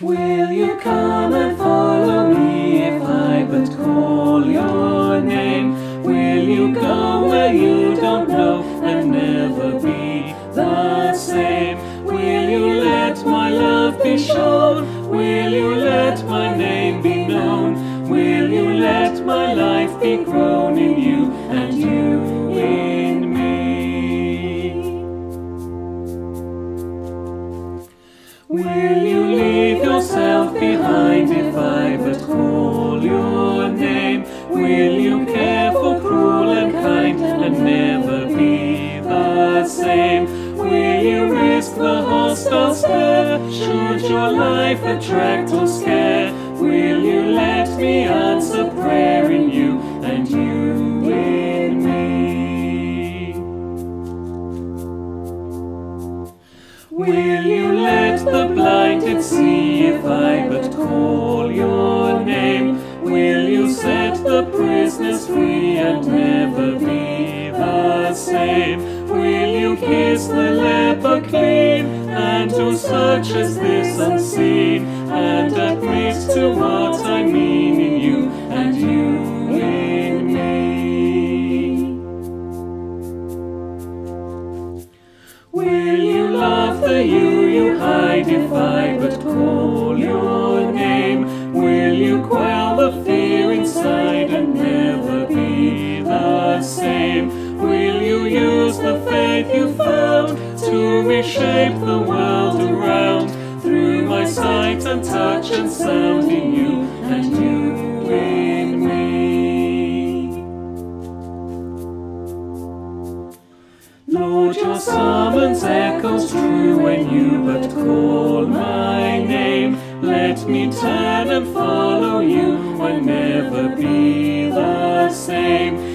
Will you come and follow me if I but call your name? Will you go where you don't know and never be the same? Will you let my love be shown? Will you let my name be known? Will you let my life be grown in you and you in me? Will you life attract or scare? Will you let me answer prayer in you and you in me? Will you let the blinded see if I but call your name? Will you set the prisoners free and never be the same? Will you kiss the leper clean and to such as this to what I mean in you and you in me? Will you love the you you hide if I but call your name? Will you quell the fear inside and never be the same? Will you use the faith you found to reshape the world sight and touch and sound in you and you in me? Lord, your summons echoes true when you but call my name. Let me turn and follow you and never be the same.